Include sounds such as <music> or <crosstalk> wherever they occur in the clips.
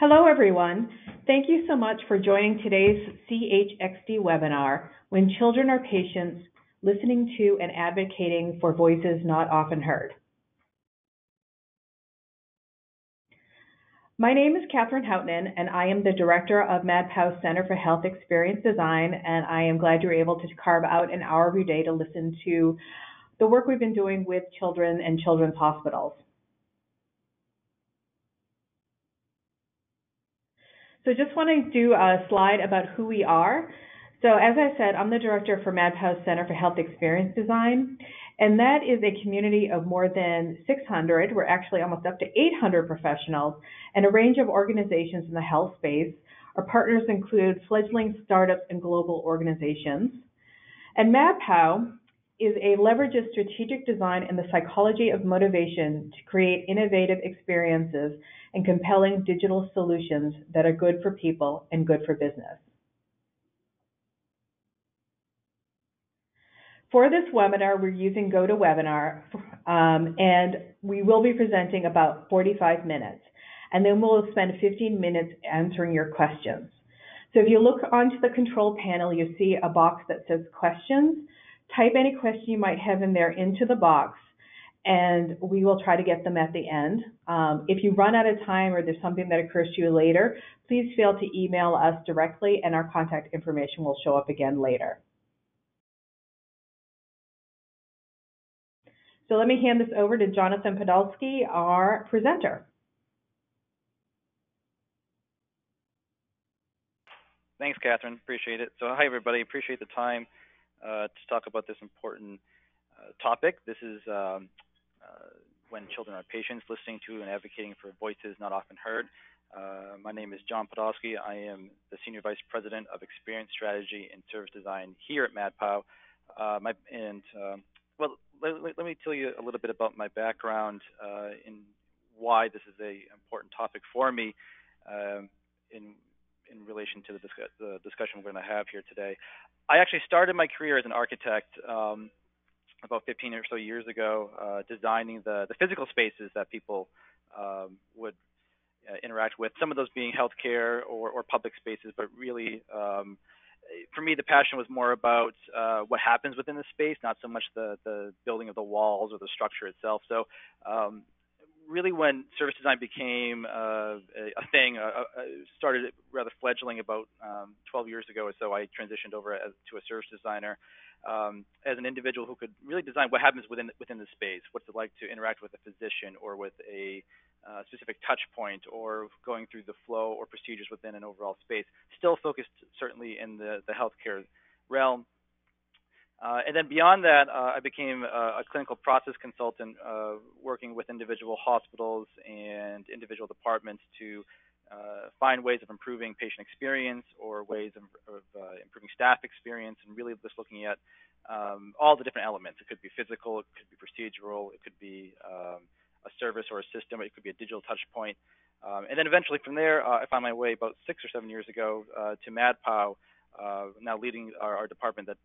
Hello, everyone. Thank you so much for joining today's CHXD webinar, When Children Are Patients, Listening to and Advocating for Voices Not Often Heard. My name is Catherine Houtman, and I am the director of MadPOW Center for Health Experience Design, and I am glad you're able to carve out an hour of your day to listen to the work we've been doing with children and children's hospitals. So just want to do a slide about who we are. So as I said, I'm the director for MadPOW Center for Health Experience Design, and that is a community of more than 600, we're actually almost up to 800 professionals, and a range of organizations in the health space. Our partners include fledgling startups and global organizations. And MadPOW is a leverages strategic design and the psychology of motivation to create innovative experiences and compelling digital solutions that are good for people and good for business. For this webinar, we're using GoToWebinar, um, and we will be presenting about 45 minutes, and then we'll spend 15 minutes answering your questions. So if you look onto the control panel, you see a box that says questions. Type any question you might have in there into the box, and we will try to get them at the end. Um, if you run out of time or there's something that occurs to you later, please feel to email us directly, and our contact information will show up again later. So let me hand this over to Jonathan Podolsky, our presenter. Thanks, Catherine. Appreciate it. So hi, everybody. Appreciate the time uh, to talk about this important uh, topic. This is um, uh, when children are patients, listening to and advocating for voices not often heard. Uh, my name is John Podolsky. I am the Senior Vice President of Experience Strategy and Service Design here at MadPOW. Uh, my, and um, well, let, let, me tell you a little bit about my background in why this is a important topic for me um, in in relation to the, the discussion we're going to have here today. I actually started my career as an architect um, about 15 or so years ago, uh, designing the, the physical spaces that people um, would uh, interact with. Some of those being healthcare or, or public spaces, but really um, for me, the passion was more about uh, what happens within the space, not so much the the building of the walls or the structure itself. So, um, really, when service design became uh, a, a, thing, uh, uh started rather fledgling about um, 12 years ago or so. I transitioned over as, to a service designer um, as an individual who could really design what happens within within the space. What's it like to interact with a physician or with a uh, specific touch point or going through the flow or procedures within an overall space. Still focused certainly in the, the healthcare realm. Uh, and then beyond that, uh, I became a, a, clinical process consultant uh, working with individual hospitals and individual departments to uh, find ways of improving patient experience or ways of, of uh, improving staff experience and really just looking at um, all the different elements. It could be physical, it could be procedural, it could be um, a service or a system, it could be a digital touch point. Um, and then eventually from there, uh, I found my way about six or seven years ago to MadPOW, now leading our, our, department that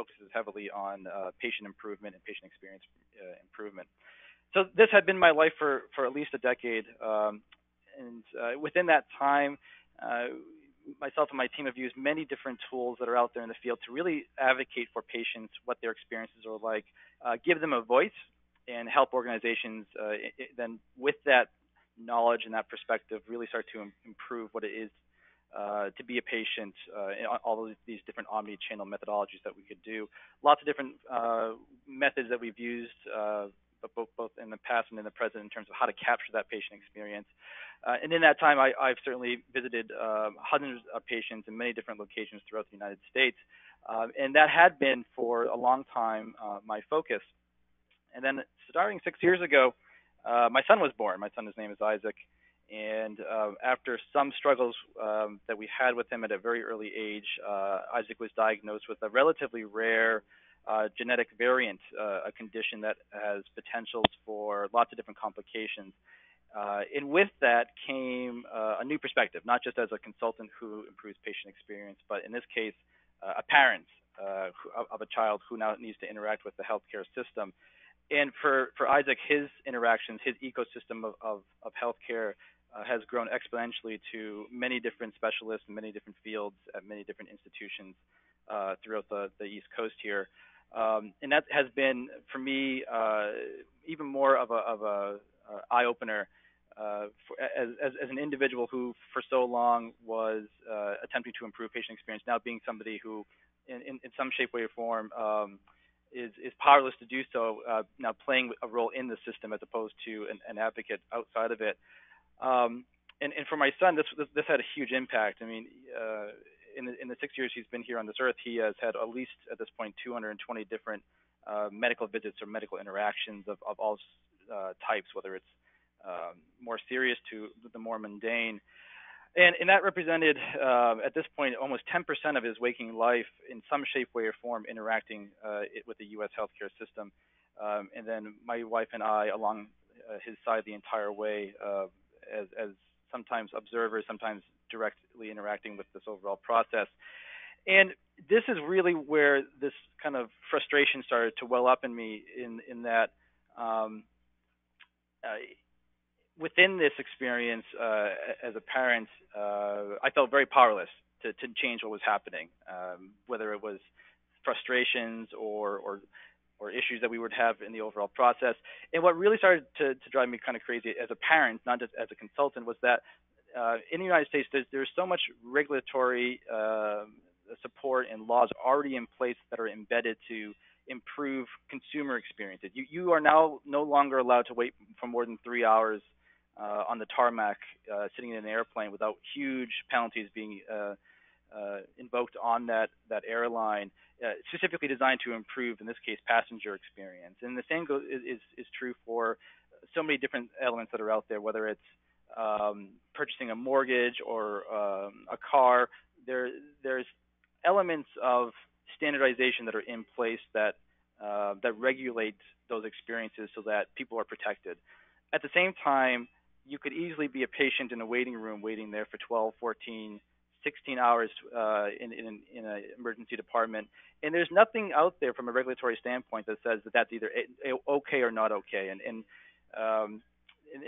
focuses heavily on uh, patient improvement and patient experience uh, improvement. So this had been my life for, for at least a decade. Um, and uh, within that time, myself and my team have used many different tools that are out there in the field to really advocate for patients, what their experiences are like, give them a voice and help organizations uh, it, then with that knowledge and that perspective really start to Im- improve what it is uh, to be a patient, uh, all of these different omni-channel methodologies that we could do. Lots of different uh, methods that we've used, uh, both, both in the past and in the present, in terms of how to capture that patient experience. Uh, and in that time, I, have certainly visited um, hundreds of patients in many different locations throughout the United States. and that had been for a long time my focus. And then starting six years ago, uh, my son was born. My son, his name is Isaac. And uh, after some struggles um, that we had with him at a very early age, uh, Isaac was diagnosed with a relatively rare uh, genetic variant, uh, a condition that has potentials for lots of different complications. Uh, and with that came a new perspective, not just as a consultant who improves patient experience, but in this case, a parent of a child who now needs to interact with the healthcare system and for, for Isaac, his interactions, his ecosystem of, of, of healthcare uh, has grown exponentially to many different specialists in many different fields at many different institutions uh, throughout the, the East Coast here. Um, and that has been, for me, uh, even more of a, of a uh, eye opener uh, as, as, as, an individual who, for so long, was uh, attempting to improve patient experience. Now, being somebody who, in, in, in some shape, way, or form, um, is, is powerless to do so. Now, playing a role in the system as opposed to an, an advocate outside of it. Um, and, and for my son, this, this, this had a huge impact. I mean, uh, in the, in the six years he's been here on this earth, he has had at least at this point 220 different uh, medical visits or medical interactions of, of all uh, types, whether it's um, more serious to the more mundane. And, and that represented, uh, at this point, almost 10% of his waking life in some shape, way, or form interacting uh, with the U.S. healthcare system. Um, and then my wife and I, along uh, his side the entire way, uh, as, as sometimes observers, sometimes directly interacting with this overall process. And this is really where this kind of frustration started to well up in me in, in that um, uh, within this experience uh, as a parent, uh, I felt very powerless to, to change what was happening, um, whether it was frustrations or, or or issues that we would have in the overall process. And what really started to, to drive me kind of crazy as a parent, not just as a consultant, was that uh, in the United States, there's, there's so much regulatory uh, support and laws already in place that are embedded to improve consumer experiences. You, you are now no longer allowed to wait for more than three hours uh, on the tarmac, uh, sitting in an airplane without huge penalties being uh, invoked on that that airline, uh, specifically designed to improve, in this case, passenger experience. And the same goes, is is true for so many different elements that are out there, whether it's um, purchasing a mortgage or um, a car. There there's elements of standardization that are in place that uh, that regulate those experiences so that people are protected. At the same time, you could easily be a patient in a waiting room waiting there for 12, 14, 16 hours uh, in, in, in an emergency department. And there's nothing out there from a regulatory standpoint that says that that's either okay or not okay. And, and, um,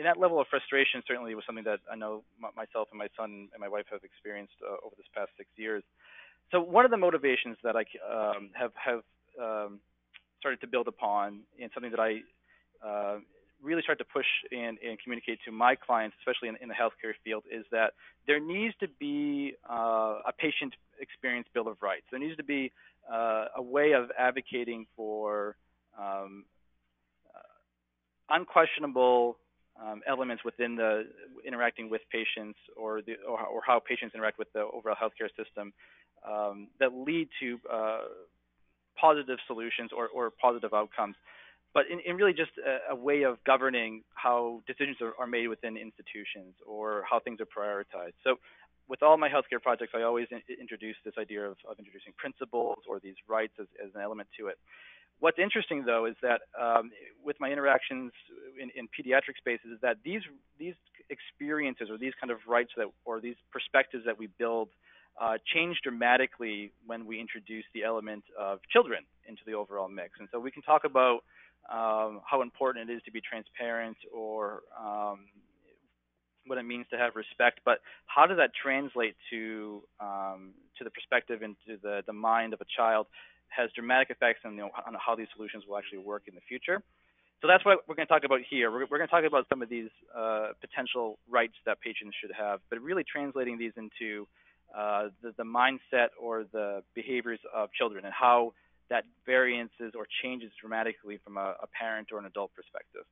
that level of frustration certainly was something that I know myself and my son and my wife have experienced uh, over this past six years. So one of the motivations that I um, have have um, started to build upon, and something that I uh, really start to push and, and communicate to my clients, especially in, in, the healthcare field, is that there needs to be uh, a patient experience bill of rights. There needs to be uh, a way of advocating for um, uh, unquestionable um, elements within the interacting with patients or, the, or, or, how patients interact with the overall healthcare system um, that lead to uh, positive solutions or, or positive outcomes but in, in really just a, a, way of governing how decisions are, are, made within institutions or how things are prioritized. So with all my healthcare projects, I always in, introduce this idea of, of, introducing principles or these rights as, as, an element to it. What's interesting, though, is that um, with my interactions in, in, pediatric spaces, is that these these experiences or these kind of rights that or these perspectives that we build uh, change dramatically when we introduce the element of children into the overall mix. And so we can talk about um, how important it is to be transparent or um, what it means to have respect, but how does that translate to um, to the perspective and to the, the mind of a child has dramatic effects on, on how these solutions will actually work in the future. So that's what we're going to talk about here. We're, we're going to talk about some of these uh, potential rights that patients should have, but really translating these into uh, the, the mindset or the behaviors of children and how that variances or changes dramatically from a, a parent or an adult perspective.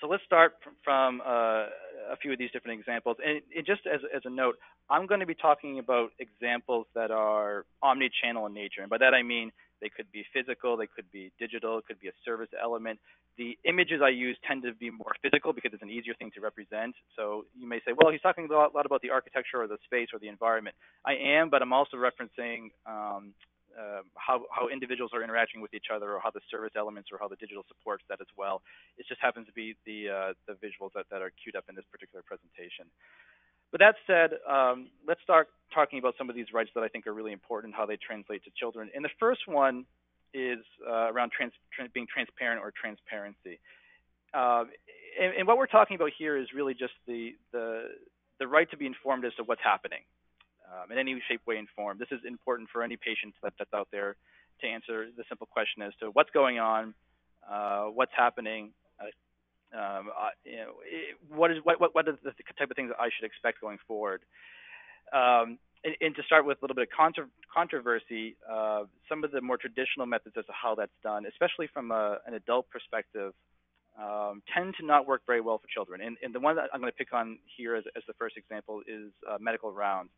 So let's start from, from uh, a few of these different examples. And, just as, as, a note, I'm going to be talking about examples that are omni-channel in nature. And by that I mean they could be physical, they could be digital, it could be a service element. The images I use tend to be more physical because it's an easier thing to represent. So you may say, well, he's talking a lot, about the architecture or the space or the environment. I am, but I'm also referencing um, uh, how, how individuals are interacting with each other or how the service elements or how the digital supports that as well. It just happens to be the, uh, the visuals that, that are queued up in this particular presentation. But that said, um, let's start talking about some of these rights that I think are really important, how they translate to children. And the first one is uh, around trans, trans, being transparent or transparency. Uh, and, and, what we're talking about here is really just the the the right to be informed as to what's happening um, in any shape, way, and form. This is important for any patient that, that's out there to answer the simple question as to what's going on, uh, what's happening, uh, um, uh, you know, what is what what what are the type of things that I should expect going forward. Um, and, and, to start with a little bit of contra- controversy, uh, some of the more traditional methods as to how that's done, especially from a, an adult perspective, um, tend to not work very well for children. And, and the one that I'm going to pick on here as, as the first example is uh, medical rounds.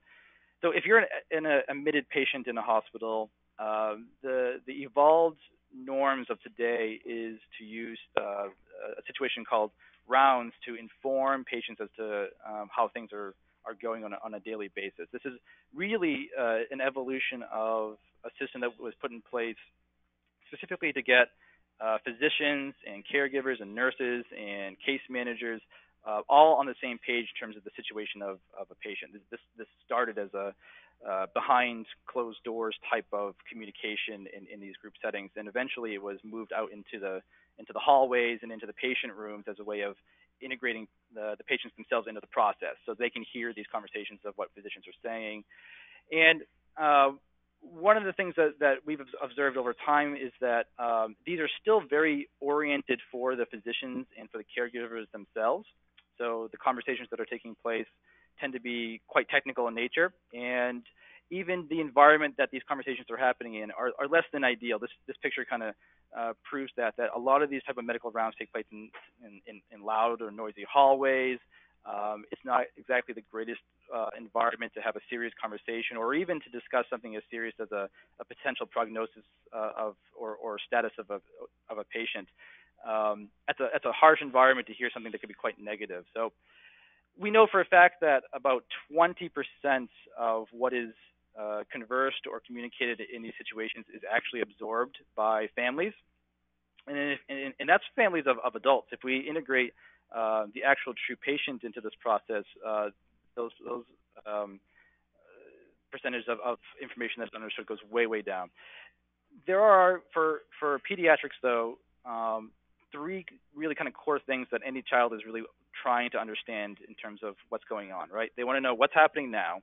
So if you're an, an admitted patient in a hospital, uh, the the evolved norms of today is to use uh, a situation called rounds to inform patients as to um, how things are are going on a, on a daily basis. This is really uh, an evolution of a system that was put in place specifically to get uh, physicians and caregivers and nurses and case managers uh, all on the same page in terms of the situation of, of a patient. This, this started as a uh, behind closed doors type of communication in, in these group settings, and eventually it was moved out into the into the hallways and into the patient rooms as a way of integrating the, the patients themselves into the process, so they can hear these conversations of what physicians are saying. And uh, one of the things that, that we've observed over time is that um, these are still very oriented for the physicians and for the caregivers themselves. So the conversations that are taking place tend to be quite technical in nature, and even the environment that these conversations are happening in are, are less than ideal. This this picture kind of uh, proves that that a lot of these type of medical rounds take place in in, in, loud or noisy hallways. Um, it's not exactly the greatest uh, environment to have a serious conversation, or even to discuss something as serious as a, a potential prognosis uh, of or, or status of a of a patient. Um, it's a it's a harsh environment to hear something that could be quite negative. So we know for a fact that about 20% of what is uh, conversed or communicated in these situations is actually absorbed by families, and, if, and, and that's families of, of, adults. If we integrate uh, the actual true patient into this process, uh, those, those um, percentage of, of, information that's understood goes way, way down. There are for for pediatrics though. Um, three really kind of core things that any child is really trying to understand in terms of what's going on, right? They want to know what's happening now.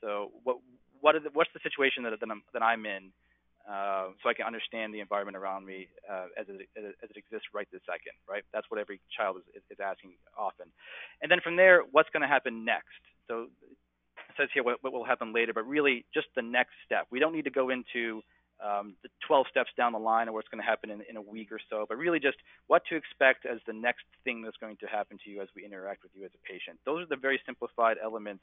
So what what is the, what's the situation that that I'm, that I'm in, uh, so I can understand the environment around me uh, as, it, as it exists right this second, right? That's what every child is, is asking often. And then from there, what's going to happen next? So it says here what, what will happen later, but really just the next step. We don't need to go into um, the 12 steps down the line or what's going to happen in, in a week or so, but really just what to expect as the next thing that's going to happen to you as we interact with you as a patient. Those are the very simplified elements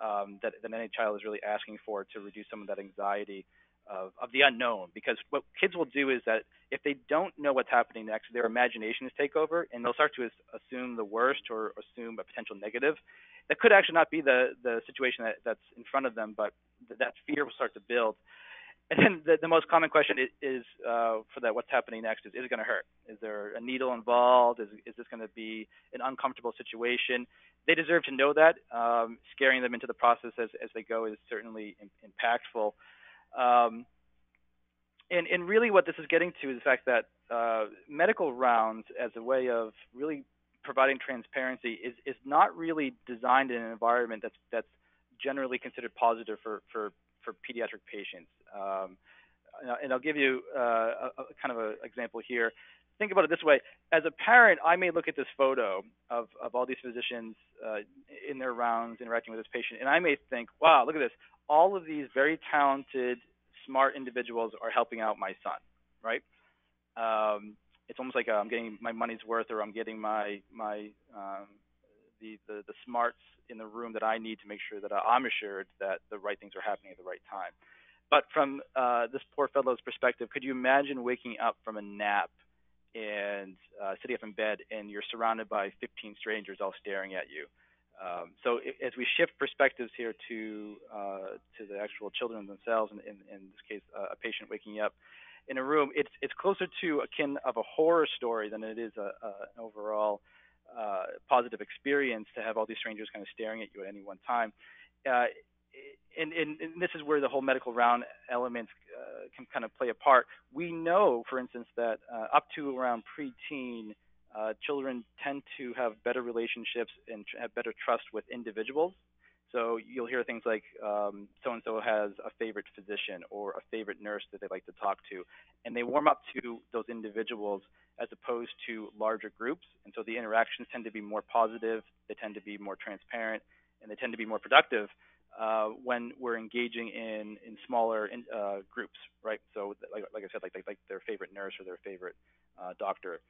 um, that, that any child is really asking for to reduce some of that anxiety of, of the unknown. Because what kids will do is that if they don't know what's happening next, their imaginations take over and they'll start to assume the worst or assume a potential negative. That could actually not be the, the situation that, that's in front of them, but th- that fear will start to build. And then the, the most common question is, is uh, for that, what's happening next? Is, is it going to hurt? Is there a needle involved? Is, is this going to be an uncomfortable situation? They deserve to know that. Um, scaring them into the process as, as they go is certainly in, impactful. Um, and, and really, what this is getting to is the fact that uh, medical rounds, as a way of really providing transparency, is, is not really designed in an environment that's that's generally considered positive for, for for pediatric patients. Um, and I'll give you uh, a, a, kind of an example here. Think about it this way: as a parent, I may look at this photo of, of all these physicians uh, in their rounds interacting with this patient, and I may think, "Wow, look at this! All of these very talented, smart individuals are helping out my son." Right? Um, it's almost like uh, I'm getting my money's worth, or I'm getting my my um, the, the the smarts in the room that I need to make sure that I'm assured that the right things are happening at the right time. But from uh, this poor fellow's perspective, could you imagine waking up from a nap and uh, sitting up in bed and you're surrounded by 15 strangers all staring at you? Um, so as we shift perspectives here to uh, to the actual children themselves, in, in, in this case, uh, a patient waking up in a room, it's it's closer to akin of a horror story than it is a, a an overall uh, positive experience to have all these strangers kind of staring at you at any one time. And, and, and, this is where the whole medical round elements uh, can kind of play a part. We know, for instance, that uh, up to around preteen, uh, children tend to have better relationships and have better trust with individuals. So you'll hear things like um, so-and-so has a favorite physician or a favorite nurse that they like to talk to, and they warm up to those individuals as opposed to larger groups. And so the interactions tend to be more positive, they tend to be more transparent, and they tend to be more productive uh, when we're engaging in in smaller in, uh, groups, right? So like, like I said, like, like, their favorite nurse or their favorite uh, doctor.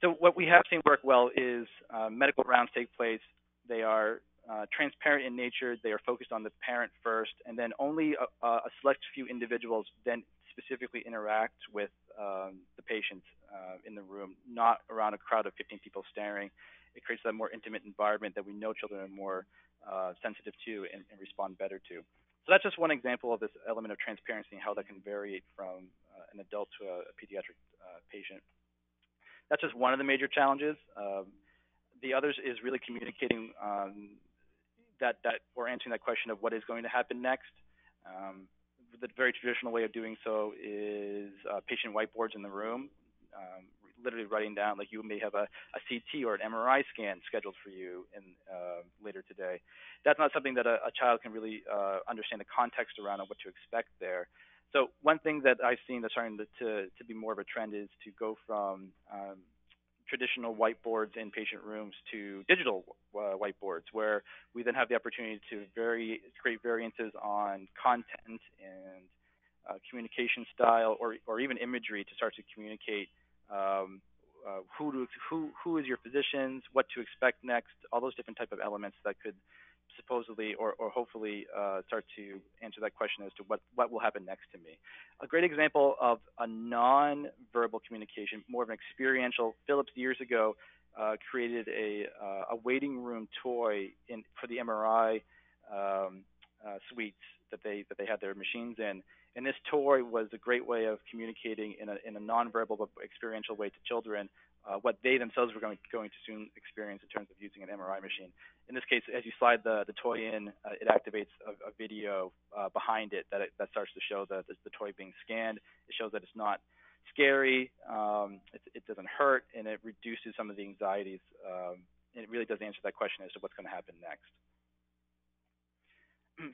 So what we have seen work well is uh, medical rounds take place. They are uh, transparent in nature. They are focused on the parent first, and then only a, a select few individuals then specifically interact with um, the patients uh, in the room, not around a crowd of 15 people staring. It creates a more intimate environment that we know children are more uh, sensitive to and, and, respond better to. So that's just one example of this element of transparency and how that can vary from uh, an adult to a, a pediatric uh, patient. That's just one of the major challenges. Um, the others is really communicating um, that that or answering that question of what is going to happen next. Um, the very traditional way of doing so is uh, patient whiteboards in the room, um, literally writing down like you may have a, a CT or an MRI scan scheduled for you in uh, later today. That's not something that a, a child can really uh, understand the context around and what to expect there. So one thing that I've seen that's starting to, to, to be more of a trend is to go from um, traditional whiteboards in patient rooms to digital uh, whiteboards, where we then have the opportunity to vary, create variances on content and uh, communication style, or or even imagery to start to communicate um, uh, who to, who who is your physicians, what to expect next, all those different type of elements that could supposedly or, or hopefully uh, start to answer that question as to what, what will happen next to me. A great example of a non-verbal communication, more of an experiential, Philips years ago uh, created a, uh, a waiting room toy in, for the MRI um, uh, suites that they, that they had their machines in. And this toy was a great way of communicating in a, in a non-verbal but experiential way to children uh, what they themselves were going, going to soon experience in terms of using an MRI machine. In this case, as you slide the, the toy in, uh, it activates a, a video uh, behind it that, it that starts to show the, the, the, toy being scanned. It shows that it's not scary, um, it, it, doesn't hurt, and it reduces some of the anxieties. Um, and it really does answer that question as to what's going to happen next.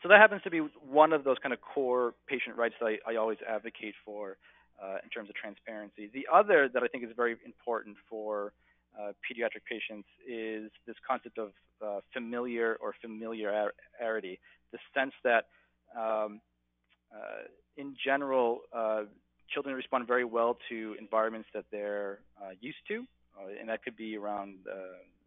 So that happens to be one of those kind of core patient rights that I, I always advocate for uh, in terms of transparency. The other that I think is very important for uh, pediatric patients is this concept of uh, familiar or familiarity, the sense that um, uh, in general, uh, children respond very well to environments that they're uh, used to, and that could be around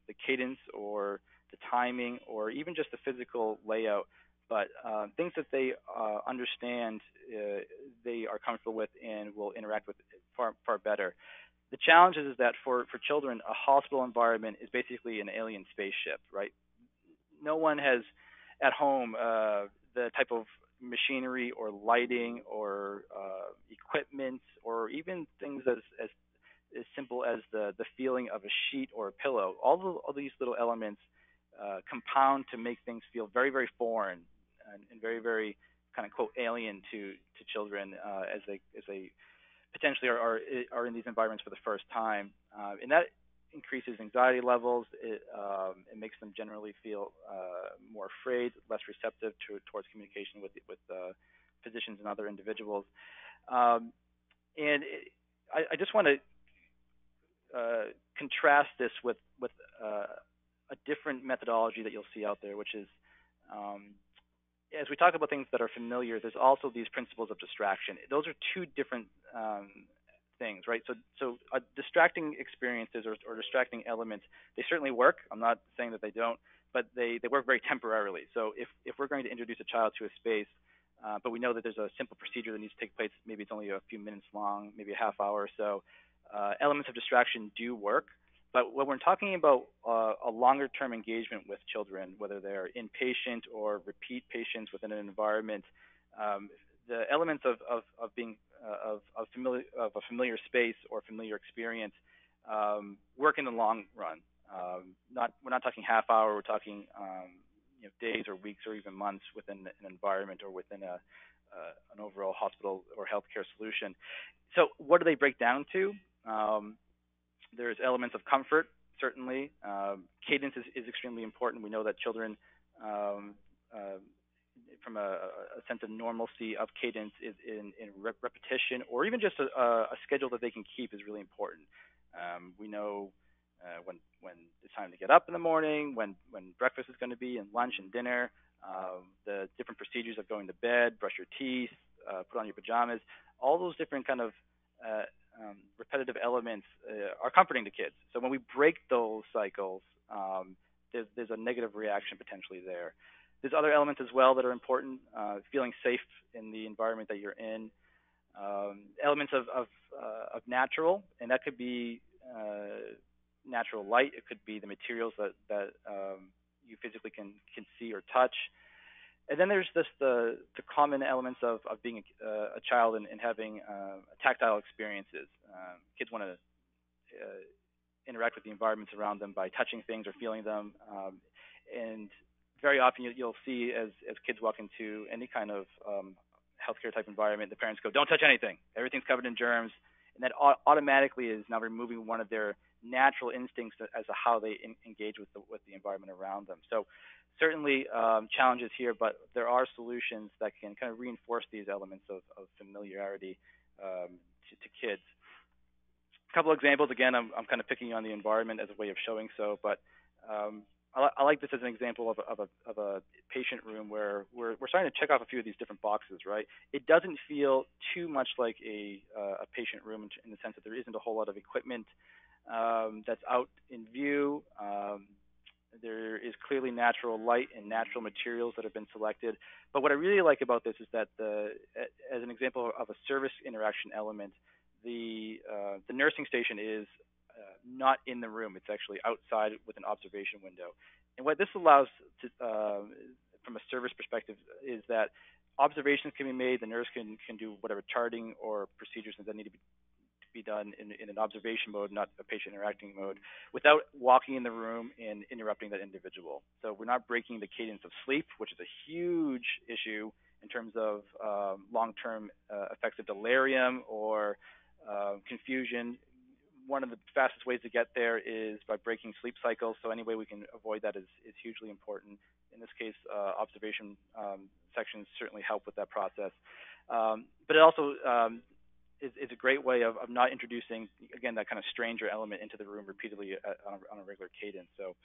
the cadence or the timing or even just the physical layout but uh, things that they uh, understand, uh, they are comfortable with and will interact with far far better. The challenge is, that for for children, a hospital environment is basically an alien spaceship, right? No one has at home uh, the type of machinery or lighting or uh, equipment or even things as, as as simple as the the feeling of a sheet or a pillow. All of all these little elements uh, compound to make things feel very, very foreign and, and very, very kind of quote alien to to children uh, as they as they potentially are, are are in these environments for the first time, uh, and that increases anxiety levels. It, um, it makes them generally feel uh, more afraid, less receptive to, towards communication with with uh, physicians and other individuals. Um, and it, I, I, just want to uh, contrast this with with uh, a different methodology that you'll see out there, which is um, as we talk about things that are familiar, there's also these principles of distraction. Those are two different um, things, right? So, so uh, distracting experiences or, or, distracting elements, they certainly work. I'm not saying that they don't, but they, they work very temporarily. So, if, if we're going to introduce a child to a space, uh, but we know that there's a simple procedure that needs to take place, maybe it's only a few minutes long, maybe a half hour or so, uh, elements of distraction do work. But when we're talking about uh, a longer term engagement with children, whether they're inpatient or repeat patients within an environment, um, the elements of, of, of being uh, of, of, familiar, of a familiar space or familiar experience um, work in the long run. Um, not we're not talking half hour. We're talking um, you know, days or weeks or even months within an environment or within a uh, an overall hospital or healthcare solution. So what do they break down to? Um, there's elements of comfort, certainly. Um, cadence is, is extremely important. We know that children, um, uh, from a, a, sense of normalcy of cadence is in, in rep repetition, or even just a, a, schedule that they can keep is really important. Um, we know uh, when when it's time to get up in the morning, when when breakfast is going to be, and lunch and dinner, um, the different procedures of going to bed, brush your teeth, uh, put on your pajamas, all those different kind of uh, um, repetitive elements uh, are comforting to kids. So when we break those cycles, um, there's, there's a negative reaction potentially there. There's other elements as well that are important. Uh, feeling safe in the environment that you're in. Um, elements of of, uh, of, natural, and that could be uh, natural light. It could be the materials that that um, you physically can can see or touch. And then there's this the the common elements of of being a, uh, a child and, and having uh, tactile experiences. Um, kids want to uh, interact with the environments around them by touching things or feeling them. Um, and very often you, will see as as kids walk into any kind of um, healthcare type environment, the parents go, "Don't touch anything. Everything's covered in germs," and that automatically is now removing one of their natural instincts as to how they in, engage with the with the environment around them. So certainly um, challenges here, but there are solutions that can kind of reinforce these elements of, of familiarity um, to, to, kids. A couple examples. Again, I'm, I'm kind of picking on the environment as a way of showing so, but um, I, I, like this as an example of a, of, a, of a patient room where we're, we're starting to check off a few of these different boxes, right? It doesn't feel too much like a, uh, a patient room in, the sense that there isn't a whole lot of equipment um, that's out in view. There is clearly natural light and natural materials that have been selected. But what I really like about this is that the, as an example of a service interaction element, the uh, the nursing station is uh, not in the room. It's actually outside with an observation window. And what this allows to, uh, from a service perspective is that observations can be made. The nurse can can do whatever charting or procedures that need to be be done in, in an observation mode, not a patient interacting mode, without walking in the room and interrupting that individual. So we're not breaking the cadence of sleep, which is a huge issue in terms of um, long-term uh, effects of delirium or uh, confusion. One of the fastest ways to get there is by breaking sleep cycles. So any way we can avoid that is, is hugely important. In this case, uh, observation um, sections certainly help with that process. Um, but it also um, is, is a great way of, of not introducing again that kind of stranger element into the room repeatedly uh, on, a, on a regular cadence. So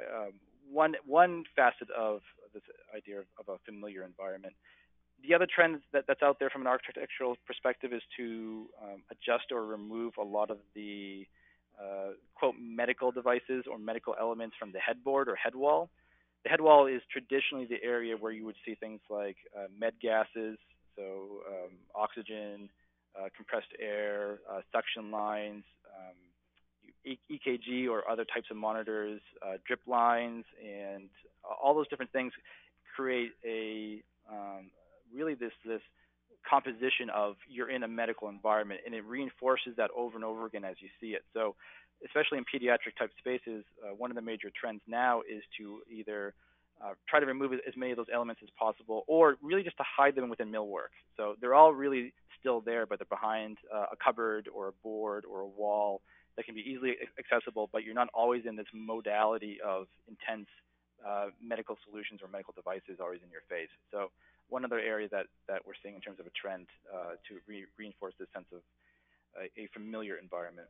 um, one one facet of this idea of, of, a familiar environment. The other trend that, that's out there from an architectural perspective is to um, adjust or remove a lot of the uh, quote medical devices or medical elements from the headboard or head wall. The head wall is traditionally the area where you would see things like uh, med gases, so um, oxygen, compressed air, uh, suction lines, um, EKG or other types of monitors, uh, drip lines, and all those different things create a um, really this this composition of you're in a medical environment, and it reinforces that over and over again as you see it. So, especially in pediatric type spaces, uh, one of the major trends now is to either uh, try to remove as many of those elements as possible, or really just to hide them within millwork. So they're all really still there, but they're behind uh, a cupboard or a board or a wall that can be easily accessible, but you're not always in this modality of intense uh, medical solutions or medical devices always in your face. So one other area that, that we're seeing in terms of a trend uh, to re reinforce this sense of a familiar environment.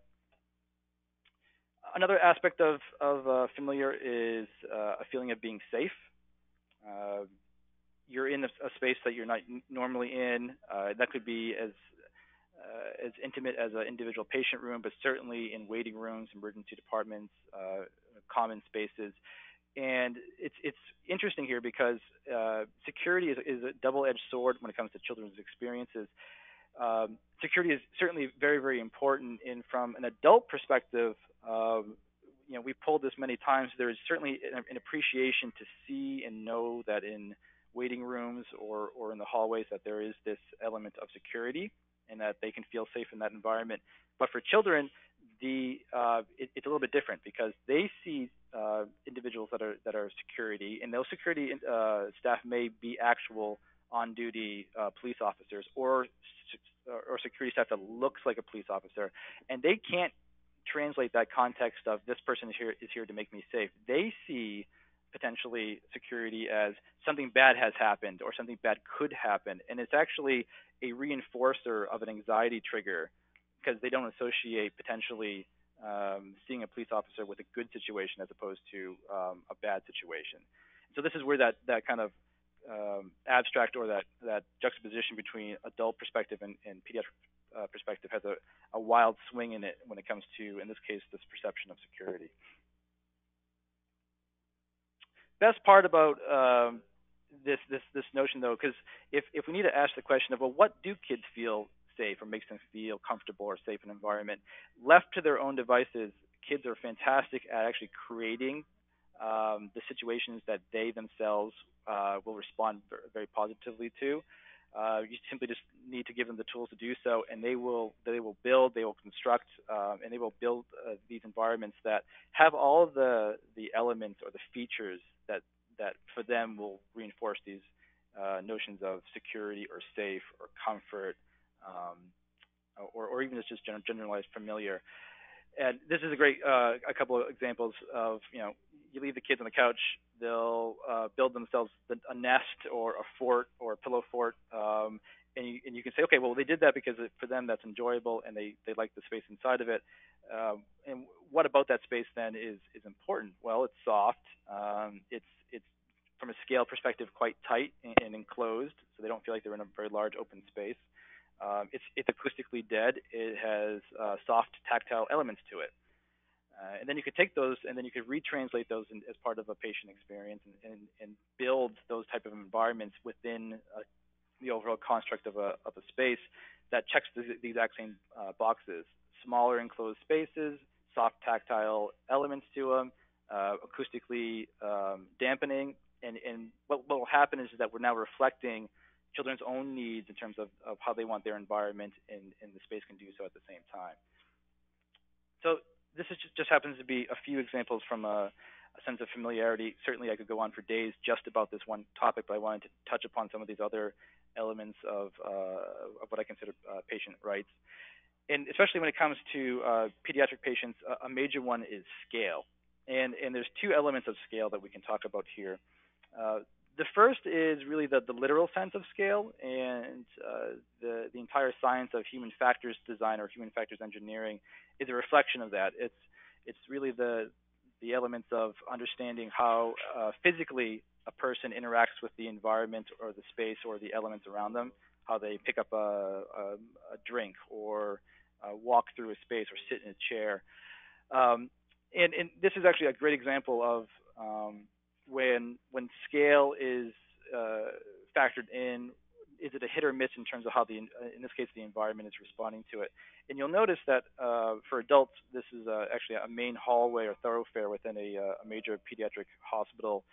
Another aspect of, of uh, familiar is uh, a feeling of being safe. You're in a, a space that you're not normally in. Uh, that could be as uh, as intimate as an individual patient room, but certainly in waiting rooms, emergency departments, uh, common spaces. And it's it's interesting here because uh, security is, is a double-edged sword when it comes to children's experiences. Um, security is certainly very very important. And from an adult perspective, um, you know, we've pulled this many times. There is certainly an, an appreciation to see and know that in waiting rooms or, or in the hallways that there is this element of security and that they can feel safe in that environment. But for children, the uh, it, it's a little bit different because they see uh, individuals that are that are security, and those security uh, staff may be actual on-duty uh, police officers or or security staff that looks like a police officer, and they can't translate that context of this person is here is here to make me safe. They see potentially security as something bad has happened or something bad could happen, and it's actually a reinforcer of an anxiety trigger because they don't associate potentially um, seeing a police officer with a good situation as opposed to um, a bad situation. So this is where that that kind of um, abstract or that that juxtaposition between adult perspective and, and pediatric uh, perspective has a, a wild swing in it when it comes to, in this case, this perception of security. Best part about um, this this this notion though, because if if we need to ask the question of well, what do kids feel safe or makes them feel comfortable or safe in an environment, left to their own devices, kids are fantastic at actually creating um, the situations that they themselves uh, will respond very positively to. Uh, you simply just need to give them the tools to do so, and they will they will build, they will construct, um, and they will build uh, these environments that have all the the elements or the features that that for them will reinforce these uh, notions of security or safe or comfort, um, or, or even just generalized familiar. And this is a great uh, a couple of examples of you know you leave the kids on the couch, they'll uh, build themselves a nest or a fort or a pillow fort, um, and you and you can say, okay, well they did that because it, for them that's enjoyable and they they like the space inside of it. Um, and what about that space then is is important? Well, it's soft. Um, it's it's from a scale perspective quite tight and, and enclosed, so they don't feel like they're in a very large open space. Um, it's it's acoustically dead. It has uh, soft tactile elements to it. Uh, and then you could take those and then you could retranslate those in, as part of a patient experience and, and, and build those type of environments within a, the overall construct of a, of a space that checks the, the exact same uh, boxes. Smaller enclosed spaces, soft tactile elements to them, uh, acoustically um, dampening, and, and what, what will happen is that we're now reflecting children's own needs in terms of, of how they want their environment and, and the space can do so at the same time. So this is just, just happens to be a few examples from a, a, sense of familiarity. Certainly, I could go on for days just about this one topic, but I wanted to touch upon some of these other elements of, uh, of what I consider uh, patient rights. And especially when it comes to uh, pediatric patients, a major one is scale. And, and there's two elements of scale that we can talk about here. The first is really the, the literal sense of scale and uh, the, the entire science of human factors design or human factors engineering is a reflection of that. It's, it's really the, the elements of understanding how uh, physically a person interacts with the environment or the space or the elements around them, how they pick up a, a, a drink or uh, walk through a space or sit in a chair. Um, and, and, this is actually a great example of um, when when scale is uh, factored in, is it a hit or miss in terms of how the uh, in this case the environment is responding to it? And you'll notice that uh, for adults, this is uh, actually a main hallway or thoroughfare within a, uh, a major pediatric hospital.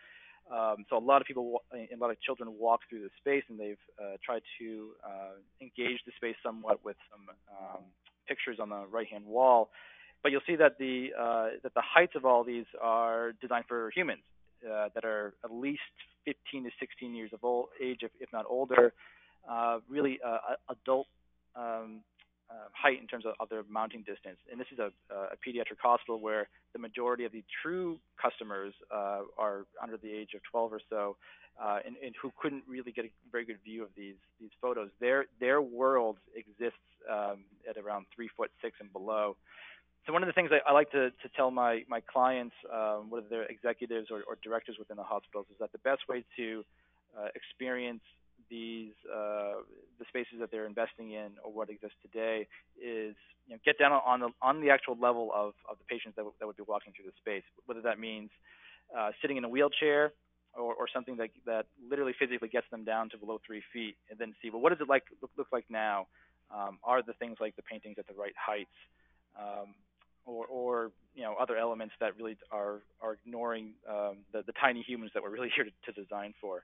Um, so a lot of people, and a lot of children walk through the space, and they've uh, tried to engage the space somewhat with some um, pictures on the right-hand wall. But you'll see that the that the heights of all these are designed for humans uh, that are at least 15 to 16 years of old age, if, if not older, uh, really uh, adult um, uh, height in terms of, of, their mounting distance. And this is a, a, pediatric hospital where the majority of the true customers uh, are under the age of 12 or so, and, and, who couldn't really get a very good view of these these photos. Their their world exists um, at around three foot six and below so one of the things I, I like to, to tell my, my clients, um, whether they're executives or, or, directors within the hospitals, is that the best way to uh, experience these uh, the spaces that they're investing in or what exists today is you know, get down on the on the actual level of, of the patients that, w- that would be walking through the space, whether that means uh, sitting in a wheelchair or, or something that that literally physically gets them down to below three feet, and then see well what does it like look, look like now? Um, are the things like the paintings at the right heights? Um, or, or you know other elements that really are are ignoring um, the, the tiny humans that we're really <laughs> here to, to design for.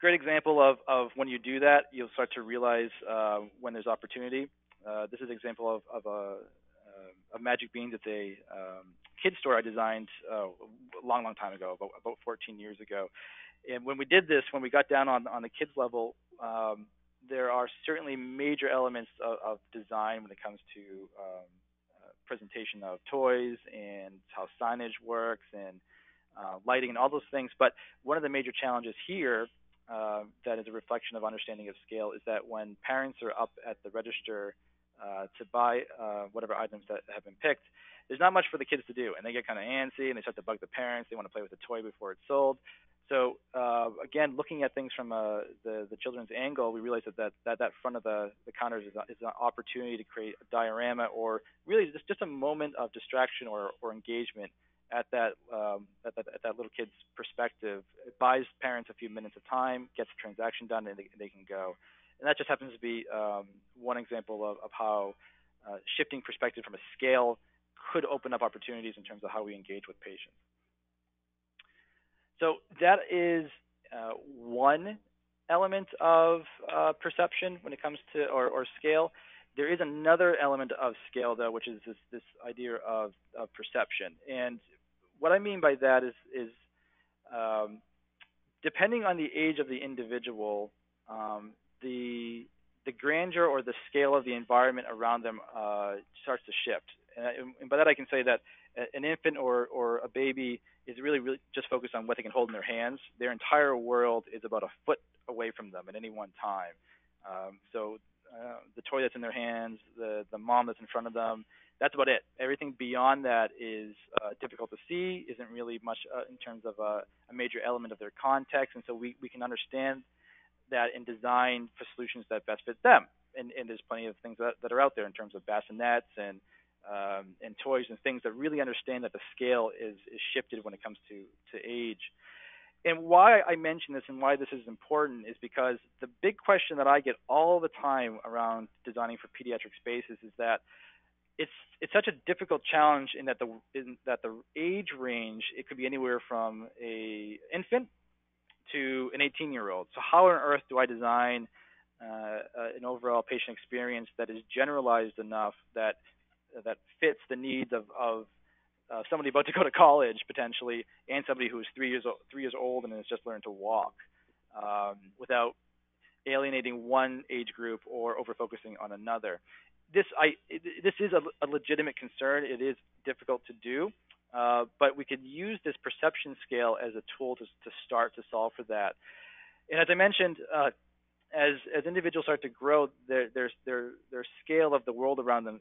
Great example of, of when you do that, you'll start to realize uh, when there's opportunity. Uh, this is an example of, of a uh, Magic Beans. It's a um, kid store I designed uh, a long, long time ago, about, about 14 years ago. And when we did this, when we got down on, on the kids level, um, there are certainly major elements of, of design when it comes to um, presentation of toys and how signage works and uh, lighting and all those things. But one of the major challenges here uh, that is a reflection of understanding of scale is that when parents are up at the register uh, to buy uh, whatever items that have been picked, there's not much for the kids to do, and they get kind of antsy and they start to bug the parents. They want to play with the toy before it's sold. So uh, again, looking at things from uh, the the children's angle, we realize that that that, that front of the, the counters is, a, is an opportunity to create a diorama or really just just a moment of distraction or or engagement at that um, at that at that little kid's perspective. It buys parents a few minutes of time, gets the transaction done, and they, they can go. And that just happens to be um, one example of, of how uh, shifting perspective from a scale could open up opportunities in terms of how we engage with patients. So that is uh, one element of uh, perception when it comes to or, or, scale. There is another element of scale though, which is this, this idea of, of, perception. And what I mean by that is, is um, depending on the age of the individual, um, the the grandeur or the scale of the environment around them uh, starts to shift. And, and by that I can say that an infant or, or a baby is really, really just focused on what they can hold in their hands. Their entire world is about a foot away from them at any one time. Um, so uh, the toy that's in their hands, the the mom that's in front of them, that's about it. Everything beyond that is uh, difficult to see, isn't really much uh, in terms of a, a major element of their context, and so we, we can understand that and design for solutions that best fit them. And, and there's plenty of things that, that are out there in terms of bassinets and um, and toys and things that really understand that the scale is, is shifted when it comes to, to age. And why I mention this and why this is important is because the big question that I get all the time around designing for pediatric spaces is that it's it's such a difficult challenge in that the in that the age range it could be anywhere from a infant to an 18 year old. So how on earth do I design uh, an overall patient experience that is generalized enough that that fits the needs of, of uh, somebody about to go to college potentially, and somebody who's three years three years old and has just learned to walk, um, without alienating one age group or over focusing on another. This I this is a, a, legitimate concern. It is difficult to do, uh, but we could use this perception scale as a tool to to start to solve for that. And as I mentioned. Uh, as as individuals start to grow, their their their their scale of the world around them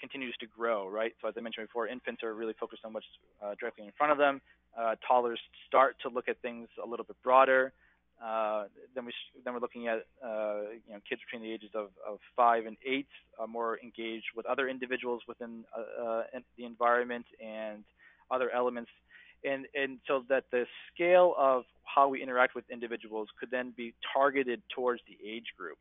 continues to grow, right? So as I mentioned before, infants are really focused on what's uh, directly in front of them. Uh, toddlers start to look at things a little bit broader. Uh, then we then we're looking at uh, you know kids between the ages of, of five and eight are more engaged with other individuals within uh, uh, the environment and other elements, and and so that the scale of how we interact with individuals could then be targeted towards the age group.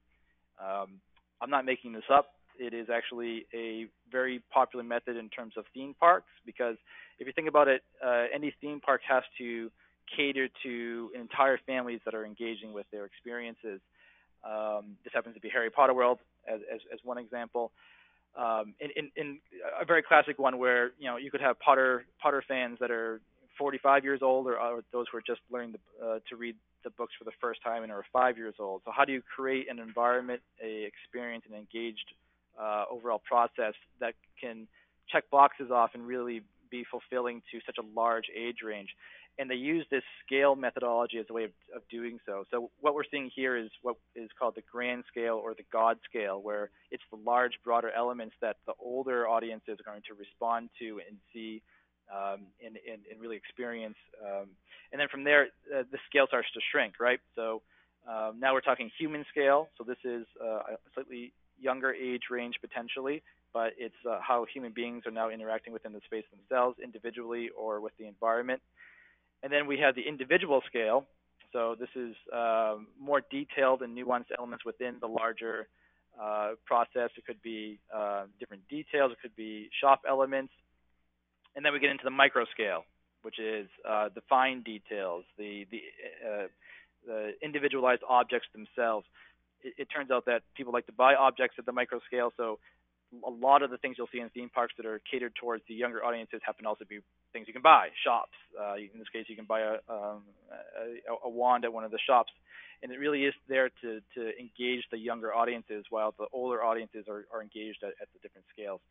Um, I'm not making this up it is actually a very popular method in terms of theme parks because if you think about it, uh, any theme park has to cater to entire families that are engaging with their experiences. Um, this happens to be Harry Potter World as, as, as one example. Um, in, in, in, a very classic one where you know you could have Potter Potter fans that are 45 years old, or, or those who are just learning the, uh, to read the books for the first time and are five years old. So how do you create an environment, a experience, an engaged uh, overall process that can check boxes off and really be fulfilling to such a large age range. And they use this scale methodology as a way of, of doing so. So what we're seeing here is what is called the grand scale or the God scale, where it's the large, broader elements that the older audiences are going to respond to and see um, and, and, and, really experience. Um, and then from there, uh, the scale starts to shrink, right? So um, now we're talking human scale. So this is uh, a slightly younger age range potentially, but it's uh, how human beings are now interacting within the space themselves, individually or with the environment. And then we have the individual scale. So this is um, more detailed and nuanced elements within the larger uh, process. It could be uh, different details. It could be shop elements. And then we get into the micro scale, which is uh, the fine details, the the, uh, the individualized objects themselves it, it turns out that people like to buy objects at the micro scale. So a lot of the things you'll see in theme parks that are catered towards the younger audiences happen to also be things you can buy, shops. Uh, in this case, you can buy a, um, a, a wand at one of the shops, and it really is there to to engage the younger audiences, while the older audiences are, are engaged at, at the different scales.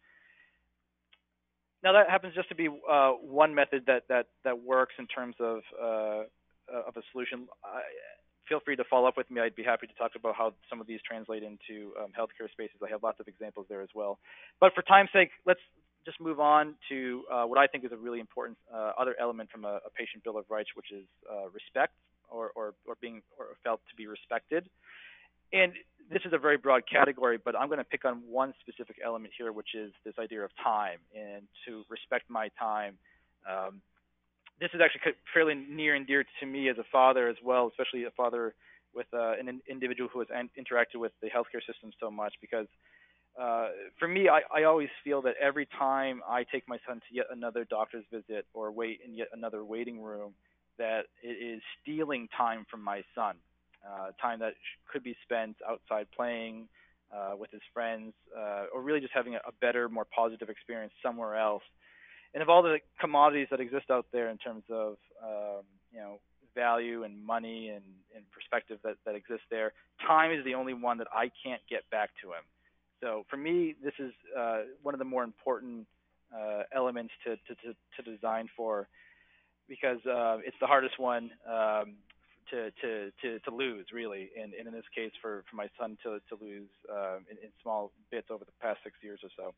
now that happens just to be uh, one method that, that, that works in terms of, uh, of a solution. I, feel free to follow up with me. I'd be happy to talk about how some of these translate into um, healthcare spaces. I have lots of examples there as well. But for time's sake, let's just move on to uh, what I think is a really important uh, other element from a, a, patient bill of rights, which is uh, respect or, or, or being or felt to be respected. And this is a very broad category, but I'm going to pick on one specific element here, which is this idea of time and to respect my time. Um, this is actually fairly near and dear to me as a father as well, especially a father with uh, an individual who has interacted with the healthcare system so much because uh, for me, I, I always feel that every time I take my son to yet another doctor's visit or wait in yet another waiting room, that it is stealing time from my son, uh, time that could be spent outside playing uh, with his friends, uh, or really just having a, a better, more positive experience somewhere else and of all the commodities that exist out there in terms of um, you know value and money and, and perspective that, that exists there, time is the only one that I can't get back to him. So for me, this is uh, one of the more important uh, elements to, to, to, to, design for because uh, it's the hardest one um, to, to, to, to lose, really. And, and in this case, for, for my son to, to lose uh, in, in small bits over the past six years or so.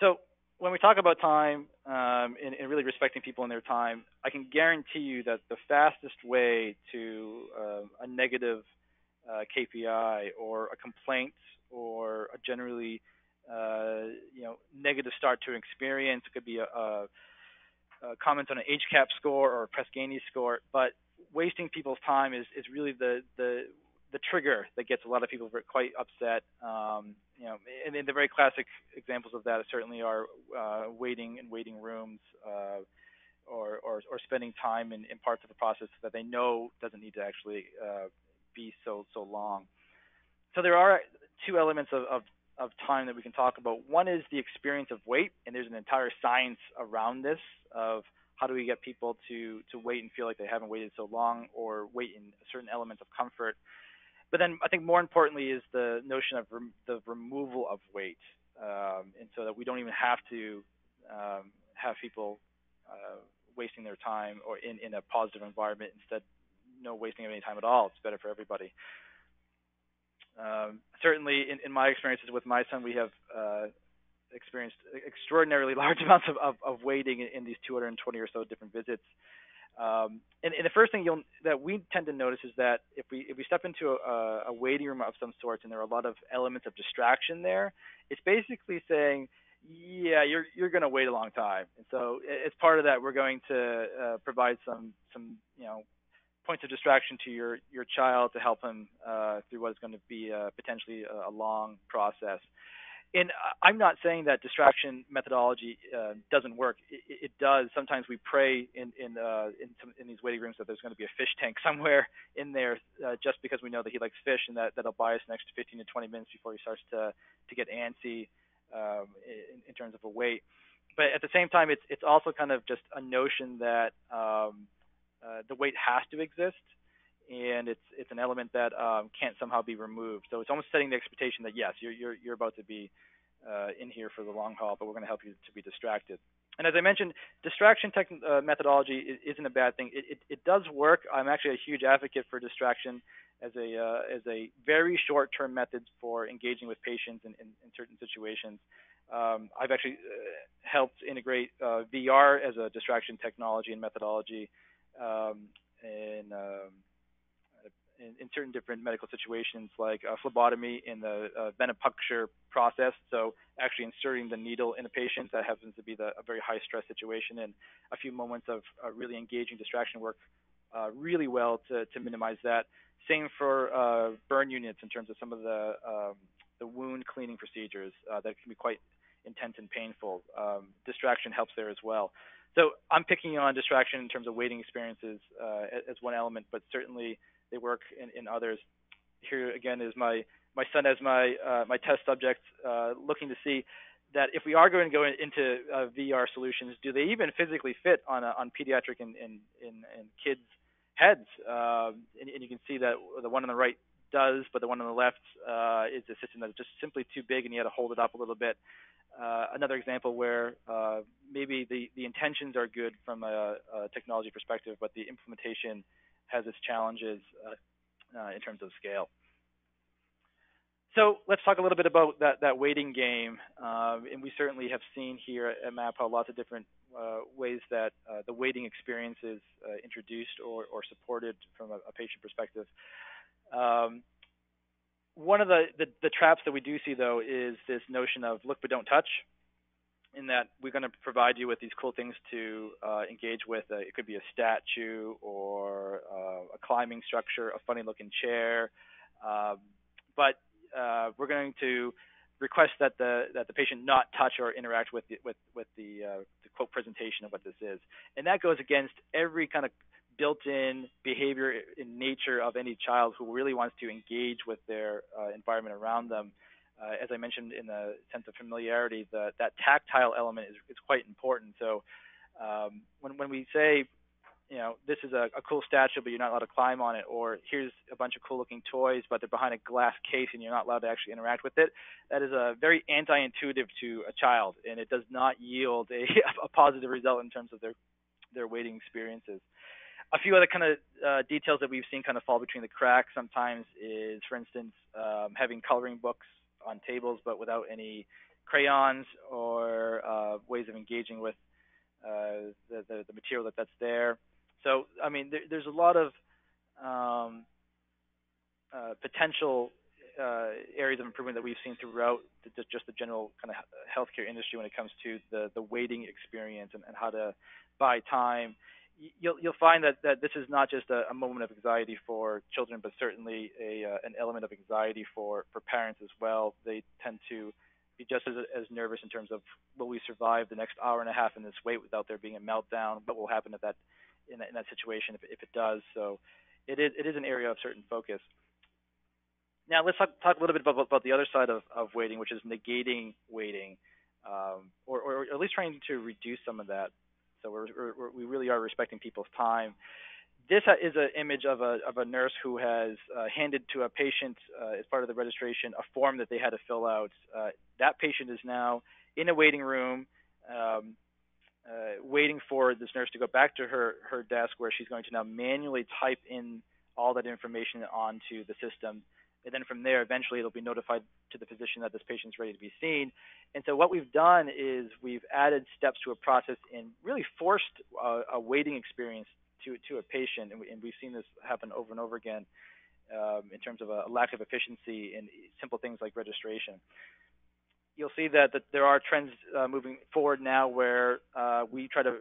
So when we talk about time um, and, and, really respecting people in their time, I can guarantee you that the fastest way to uh, a negative uh, KPI or a complaint or a generally uh, you know negative start to an experience it could be a, a, a comment on an HCAHPS score or a Press Ganey score, but wasting people's time is, is really the, the the trigger that gets a lot of people quite upset. Um, you know, and, and, the very classic examples of that certainly are uh, waiting in waiting rooms, uh, or, or, or spending time in, in parts of the process that they know doesn't need to actually uh, be so so long. So there are two elements of, of of time that we can talk about. One is the experience of wait, and there's an entire science around this of how do we get people to to wait and feel like they haven't waited so long, or wait in certain elements of comfort. But then I think more importantly is the notion of rem- the removal of weight, um, and so that we don't even have to um, have people uh, wasting their time or in, in a positive environment. Instead, no wasting of any time at all. It's better for everybody. Um, certainly, in, in my experiences with my son, we have uh, experienced extraordinarily <laughs> large amounts of, of, of waiting in, in, these 220 or so different visits. Um, and, and, the first thing you'll, that we tend to notice is that if we if we step into a, a waiting room of some sort and there are a lot of elements of distraction there, it's basically saying, yeah, you're you're going to wait a long time. And so as part of that, we're going to uh, provide some some you know points of distraction to your your child to help him uh, through what is going to be uh, potentially a, a long process and I'm not saying that distraction methodology uh, doesn't work. It, it, does. Sometimes we pray in in, uh, in, in these waiting rooms that there's going to be a fish tank <laughs> somewhere in there, uh, just because we know that he likes fish, and that that'll buy us an extra 15 to 20 minutes before he starts to to get antsy um, in, in terms of a wait. But at the same time, it's it's also kind of just a notion that um, uh, the wait has to exist and it's it's an element that um, can't somehow be removed. So it's almost setting the expectation that yes, you're you're you're about to be uh, in here for the long haul, but we're going to help you to be distracted. And as I mentioned, distraction uh, methodology isn't a bad thing. It, it, it, does work. I'm actually a huge advocate for distraction as a uh, as a very short-term method for engaging with patients in, in, in certain situations. Um, I've actually uh, helped integrate uh, VR as a distraction technology and methodology um, in in, in certain different medical situations, like uh, phlebotomy in the uh, venipuncture process. So actually inserting the needle in a patient that happens to be the, a very high stress situation, and a few moments of uh, really engaging distraction work uh, really well to, to minimize that. Same for uh, burn units in terms of some of the um, the wound cleaning procedures uh, that can be quite intense and painful. Um, distraction helps there as well. So I'm picking on distraction in terms of waiting experiences uh, as one element, but certainly they work in, in others. Here again is my my son as my uh, my test subject, uh, looking to see that if we are going to go into uh, VR solutions, do they even physically fit on on pediatric and, and, and kids heads? Uh, and, and, you can see that the one on the right does, but the one on the left uh, is a system that's just simply too big and you had to hold it up a little bit. Uh, another example where uh, maybe the, the intentions are good from a, a, technology perspective, but the implementation has its challenges uh, uh, in terms of scale. So let's talk a little bit about that, that waiting game. Um, and we certainly have seen here at MapHealth lots of different uh, ways that uh, the waiting experience is uh, introduced or, or, supported from a, a patient perspective. Um, one of the, the, the, traps that we do see, though, is this notion of look but don't touch, in that we're going to provide you with these cool things to uh, engage with. Uh, it could be a statue or uh, a climbing structure, a funny looking chair. Um, but uh, we're going to request that the that the patient not touch or interact with the, with with the, uh, the quote presentation of what this is, and that goes against every kind of built-in behavior in nature of any child who really wants to engage with their uh, environment around them. Uh, as I mentioned in the sense of familiarity, the, that tactile element is, is quite important. So um, when, when we say you know, this is a, a cool statue, but you're not allowed to climb on it, or here's a bunch of cool looking toys, but they're behind a glass case and you're not allowed to actually interact with it. That is a very anti-intuitive to a child, and it does not yield a, <laughs> a positive result in terms of their their waiting experiences. A few other kind of uh, details that we've seen kind of fall between the cracks sometimes is, for instance, um, having coloring books on tables, but without any crayons or uh, ways of engaging with uh, the, the, the material that that's there. So, I mean, there, there's a lot of um, uh, potential uh, areas of improvement that we've seen throughout the, just the general kind of healthcare industry when it comes to the, the waiting experience and, and how to buy time. You'll, you'll find that, that this is not just a, a moment of anxiety for children, but certainly a, uh, an element of anxiety for, for parents as well. They tend to be just as, as nervous in terms of will we survive the next hour and a half in this wait without there being a meltdown? What will happen at that in that, in that situation if, if it does. So it is it is an area of certain focus. Now let's talk, talk a little bit about, about the other side of, of waiting, which is negating waiting, um, or, or at least trying to reduce some of that. So we're, we're, we really are respecting people's time. This is an image of a, of a nurse who has uh, handed to a patient uh, as part of the registration a form that they had to fill out. Uh, that patient is now in a waiting room. Um, uh, waiting for this nurse to go back to her her desk where she's going to now manually type in all that information onto the system. And then from there, eventually it'll be notified to the physician that this patient's ready to be seen. And so what we've done is we've added steps to a process and really forced a, a waiting experience to to a patient, and, we, we've seen this happen over and over again um, in terms of a lack of efficiency in simple things like registration you'll see that, that there are trends uh, moving forward now where uh, we try to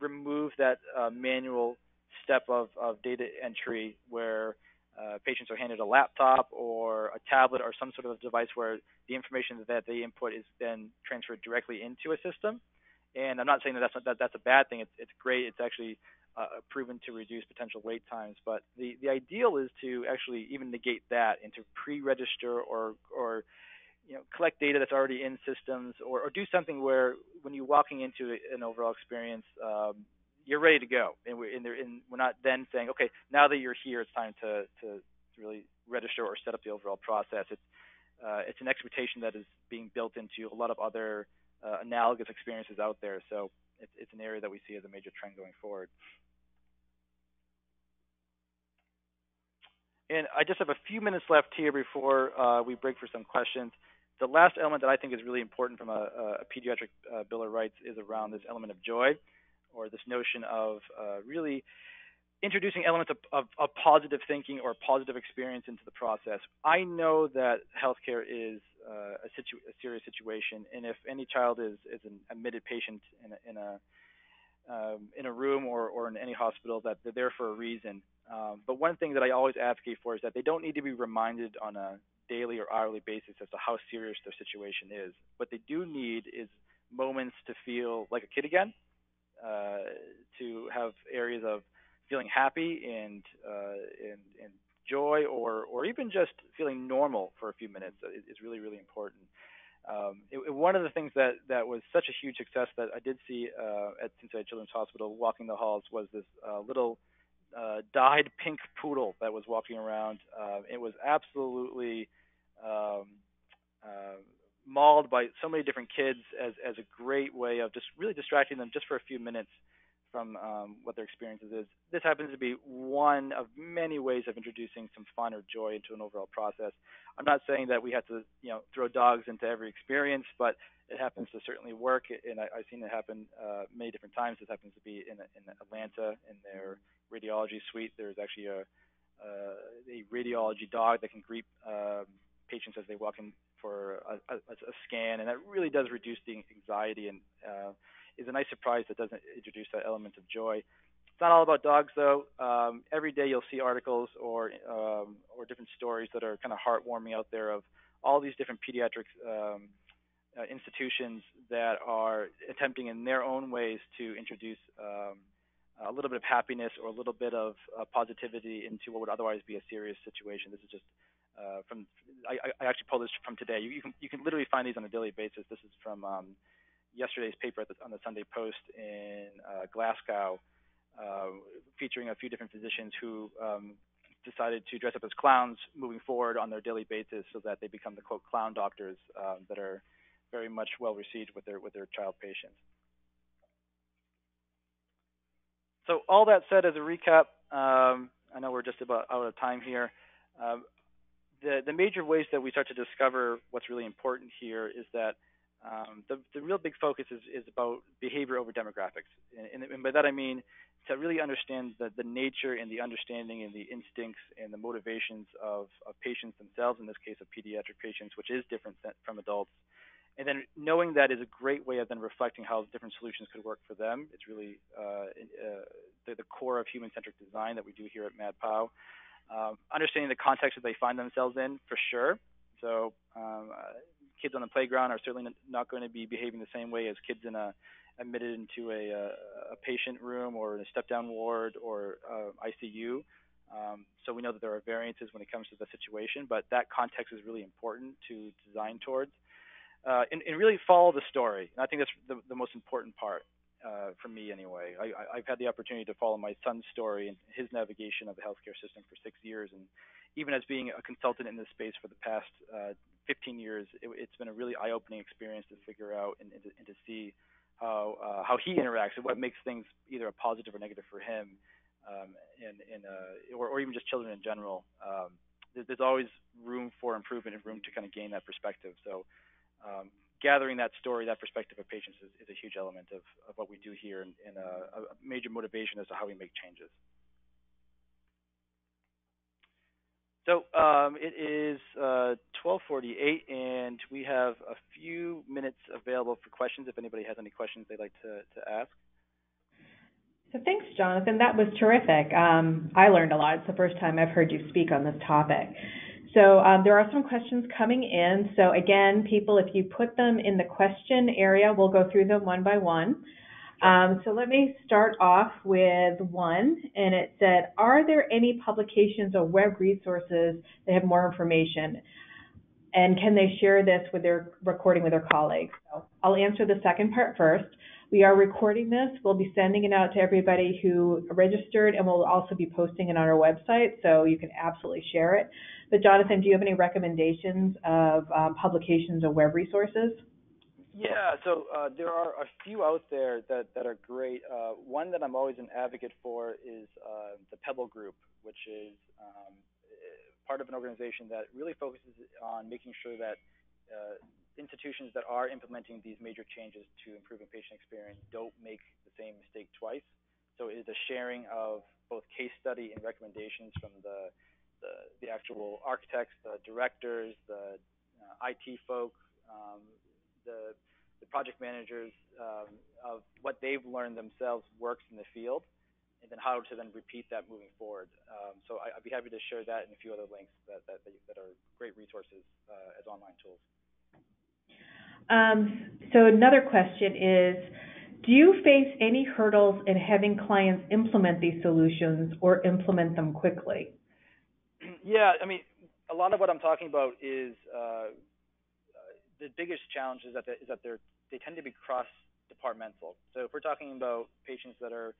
remove that uh, manual step of, of data entry where uh, patients are handed a laptop or a tablet or some sort of device where the information that they input is then transferred directly into a system. And I'm not saying that that's, that, that's a bad thing. It's, it's great. It's actually uh, proven to reduce potential wait times. But the, the ideal is to actually even negate that and to pre-register or, or you know, collect data that's already in systems, or, or do something where when you're walking into an overall experience, um, you're ready to go, and we're, and, and we're not then saying, okay, now that you're here, it's time to, to really register or set up the overall process. It's uh, it's an expectation that is being built into a lot of other uh, analogous experiences out there. So it's, it's an area that we see as a major trend going forward. And I just have a few minutes left here before uh, we break for some questions the last element that I think is really important from a, a pediatric uh, bill of rights is around this element of joy, or this notion of uh, really introducing elements of, of, of, positive thinking or positive experience into the process. I know that healthcare is uh, a, situ- a, serious situation, and if any child is, is an admitted patient in a, in a um, in a room or, or in any hospital, that they're there for a reason. Um, but one thing that I always advocate for is that they don't need to be reminded on a daily or hourly basis as to how serious their situation is. What they do need is moments to feel like a kid again, uh, to have areas of feeling happy and, uh, and, and joy, or or even just feeling normal for a few minutes is, really really important. Um, it, it, one of the things that, that was such a huge success that I did see uh, at Cincinnati Children's Hospital walking the halls was this uh, little uh, dyed pink poodle that was walking around. Uh, it was absolutely um, uh, mauled by so many different kids as as a great way of just really distracting them just for a few minutes from um, what their experiences is. This happens to be one of many ways of introducing some fun or joy into an overall process. I'm not saying that we have to, you know, throw dogs into every experience, but it happens to certainly work, and I, have seen it happen uh, many different times. This happens to be in, in Atlanta in their radiology suite. There's actually a, uh, a radiology dog that can greet um, patients as they walk in for a, a, a, scan, and that really does reduce the anxiety and uh, is a nice surprise that doesn't introduce that element of joy. It's not all about dogs, though. Um, every day you'll see articles or um, or different stories that are kind of heartwarming out there of all these different pediatric um, uh, institutions that are attempting in their own ways to introduce um, a little bit of happiness or a little bit of uh, positivity into what would otherwise be a serious situation. This is just uh, from I, I actually pulled this from today. You, you, can you can literally find these on a daily basis. This is from um, yesterday's paper the, on the Sunday Post in uh, Glasgow, uh, featuring a few different physicians who um, decided to dress up as clowns moving forward on their daily basis, so that they become the quote clown doctors um, that are very much well received with their with their child patients. So all that said, as a recap, um, I know we're just about out of time here. Um, the, the major ways that we start to discover what's really important here is that um, the, the real big focus is, is about behavior over demographics. And, and, by that I mean to really understand the, the nature and the understanding and the instincts and the motivations of, of patients themselves, in this case of pediatric patients, which is different from adults. And then knowing that is a great way of then reflecting how different solutions could work for them. It's really uh, uh, the, the, core of human-centric design that we do here at Mad*Pow. Um, understanding the context that they find themselves in, for sure. So um, kids on the playground are certainly not going to be behaving the same way as kids in a admitted into a, a, a patient room or in a step-down ward or uh, ICU. Um, so we know that there are variances when it comes to the situation, but that context is really important to design towards. Uh, and, and, really follow the story. And I think that's the, the most important part uh, for me anyway. I, have had the opportunity to follow my son's story and his navigation of the healthcare system for six years, and even as being a consultant in this space for the past uh, 15 years, it, has been a really eye-opening experience to figure out and, and, to, and to, see how uh, how he interacts and what makes things either a positive or negative for him, um, and, and uh, or, or even just children in general. Um, there's, there's always room for improvement and room to kind of gain that perspective. So. Um, gathering that story, that perspective of patients is, is a huge element of, of what we do here and, and a, a major motivation as to how we make changes. So um, it is uh, 12:48, and we have a few minutes available for questions. If anybody has any questions they'd like to, to ask. So thanks, Jonathan. That was terrific. Um, I learned a lot. It's the first time I've heard you speak on this topic. So um, there are some questions coming in. So again, people, if you put them in the question area, we'll go through them one by one. Um, so let me start off with one, and it said, are there any publications or web resources that have more information? And can they share this with their recording with their colleagues? So I'll answer the second part first. We are recording this. We'll be sending it out to everybody who registered, and we'll also be posting it on our website, so you can absolutely share it. But Jonathan, do you have any recommendations of um, publications or web resources? Yeah, so uh, there are a few out there that, that are great. Uh, one that I'm always an advocate for is uh, the Pebble Group, which is um, part of an organization that really focuses on making sure that uh, institutions that are implementing these major changes to improving patient experience don't make the same mistake twice. So it is a sharing of both case study and recommendations from the the, the actual architects, the directors, the uh, IT folk, um, the, the project managers um, of what they've learned themselves works in the field, and then how to then repeat that moving forward. Um, so I, would be happy to share that and a few other links that, that, that are great resources uh, as online tools. Um, so another question is, do you face any hurdles in having clients implement these solutions or implement them quickly? Yeah, I mean, a lot of what I'm talking about is uh, the biggest challenge is that, is that they're, they tend to be cross departmental. So if we're talking about patients that are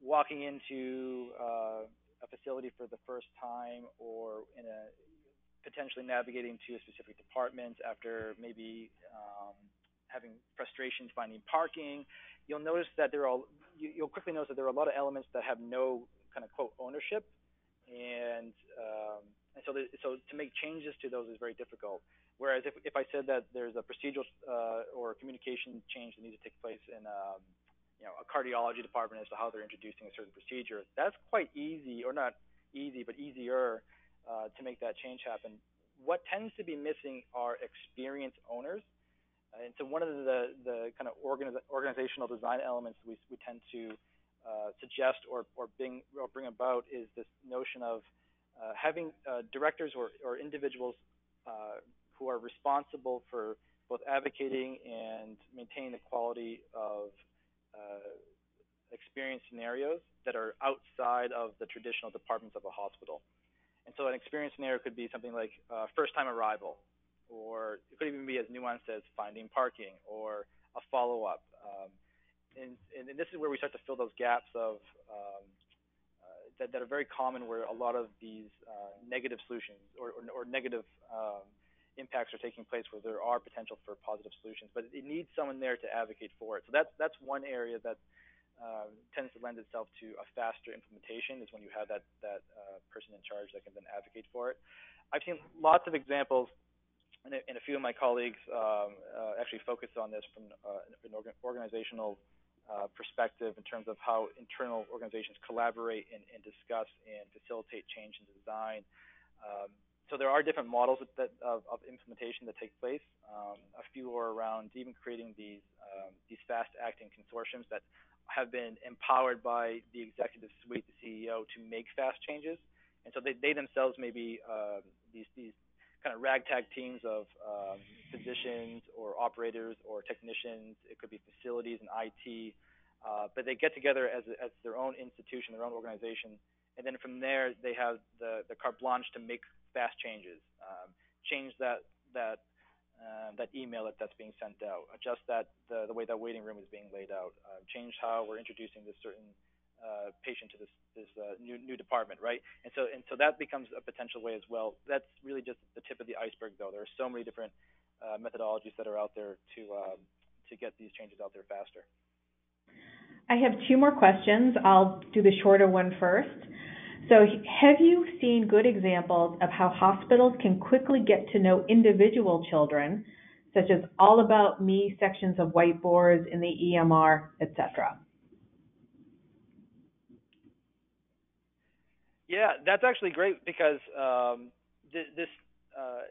walking into uh, a facility for the first time or in a potentially navigating to a specific department after maybe um, having frustrations finding parking, you'll notice that there are you, you'll quickly notice that there are a lot of elements that have no kind of quote ownership, and um, and so so to make changes to those is very difficult. Whereas if if I said that there's a procedural uh, or communication change that needs to take place in um, you know a cardiology department as to how they're introducing a certain procedure, that's quite easy or not easy but easier uh, to make that change happen. What tends to be missing are experienced owners. Uh, and so one of the, the kind of organiz- organizational design elements we, we tend to uh, suggest or, or, bring, or bring about is this notion of uh, having uh, directors or, or individuals uh, who are responsible for both advocating and maintaining the quality of experience scenarios that are outside of the traditional departments of a hospital. And so an experience scenario could be something like uh, first time arrival, or it could even be as nuanced as finding parking or a follow up. Um, and, and, this is where we start to fill those gaps of um, uh, that, that, are very common where a lot of these uh, negative solutions or, or, or negative um, impacts are taking place where there are potential for positive solutions, but it needs someone there to advocate for it. So that's that's one area that uh, tends to lend itself to a faster implementation is when you have that that uh, person in charge that can then advocate for it. I've seen lots of examples, and a, and a few of my colleagues um, uh, actually focused on this from uh, an organ organizational uh, perspective in terms of how internal organizations collaborate and, and discuss and facilitate change in design. Um, so there are different models that, of, of, implementation that take place. Um, a few are around even creating these um, these fast-acting consortiums that have been empowered by the executive suite, the CEO, to make fast changes. And so they, they themselves may be uh, these, these kind of ragtag teams of um, physicians or operators or technicians. It could be facilities and IT. Uh, but they get together as, as their own institution, their own organization. And then from there, they have the, the carte blanche to make fast changes, um, change that, that uh, that email that, that's being sent out, adjust that the, the way that waiting room is being laid out, uh, change how we're introducing this certain uh, patient to this this uh, new new department, right? And so and so that becomes a potential way as well. That's really just the tip of the iceberg, though. There are so many different uh, methodologies that are out there to um, to get these changes out there faster. I have two more questions. I'll do the shorter one first. So, have you seen good examples of how hospitals can quickly get to know individual children, such as all about me sections of whiteboards in the EMR, etc.? Yeah, that's actually great because um, th- this uh,